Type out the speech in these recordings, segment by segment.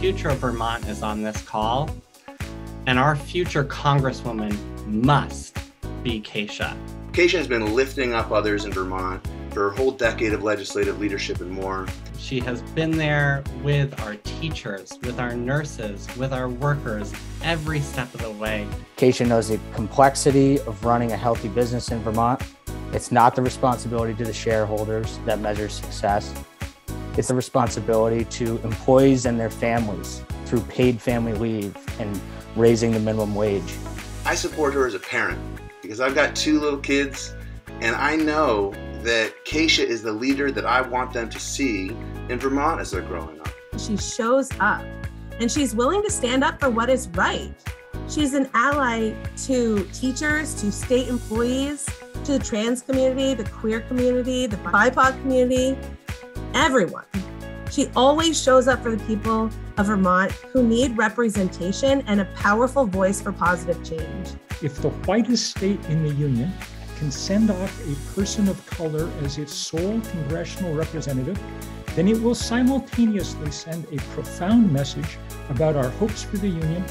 future of Vermont is on this call, and our future Congresswoman must be Kesha. Kesha has been lifting up others in Vermont for a whole decade of legislative leadership and more. She has been there with our teachers, with our nurses, with our workers, every step of the way. Kesha knows the complexity of running a healthy business in Vermont. It's not the responsibility to the shareholders that measures success. It's a responsibility to employees and their families through paid family leave and raising the minimum wage. I support her as a parent because I've got two little kids and I know that Kesha is the leader that I want them to see in Vermont as they're growing up. She shows up and she's willing to stand up for what is right. She's an ally to teachers, to state employees, to the trans community, the queer community, the BIPOC community, everyone. She always shows up for the people of Vermont who need representation and a powerful voice for positive change. If the whitest state in the Union can send off a person of color as its sole congressional representative, then it will simultaneously send a profound message about our hopes for the Union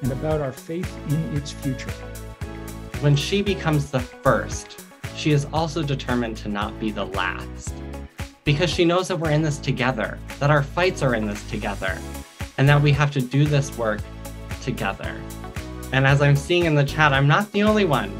and about our faith in its future. When she becomes the first, she is also determined to not be the last. Because she knows that we're in this together, that our fights are in this together, and that we have to do this work together. And as I'm seeing in the chat, I'm not the only one.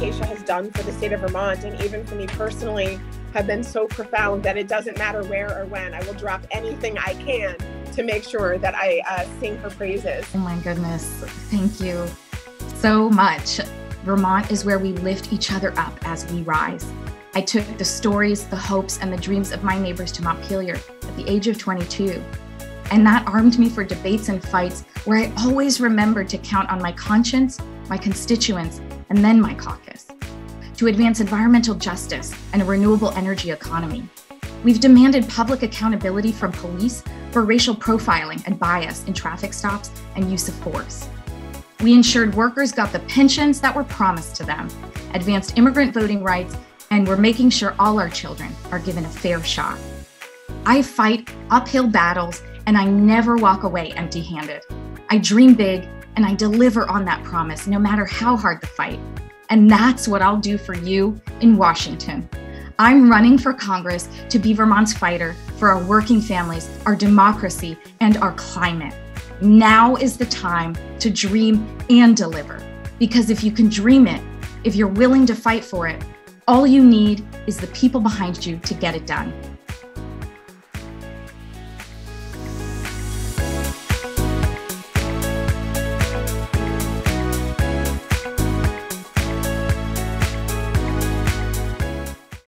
Kesha has done for the state of Vermont and even for me personally have been so profound that it doesn't matter where or when. I will drop anything I can to make sure that I uh, sing her praises. Oh my goodness. Thank you so much. Vermont is where we lift each other up as we rise. I took the stories, the hopes, and the dreams of my neighbors to Montpelier at the age of 22. And that armed me for debates and fights where I always remembered to count on my conscience, my constituents, and then my caucus, to advance environmental justice and a renewable energy economy. We've demanded public accountability from police for racial profiling and bias in traffic stops and use of force. We ensured workers got the pensions that were promised to them, advanced immigrant voting rights, and we're making sure all our children are given a fair shot. I fight uphill battles and I never walk away empty handed. I dream big and I deliver on that promise no matter how hard the fight. And that's what I'll do for you in Washington. I'm running for Congress to be Vermont's fighter for our working families, our democracy, and our climate. Now is the time to dream and deliver. Because if you can dream it, if you're willing to fight for it, all you need is the people behind you to get it done.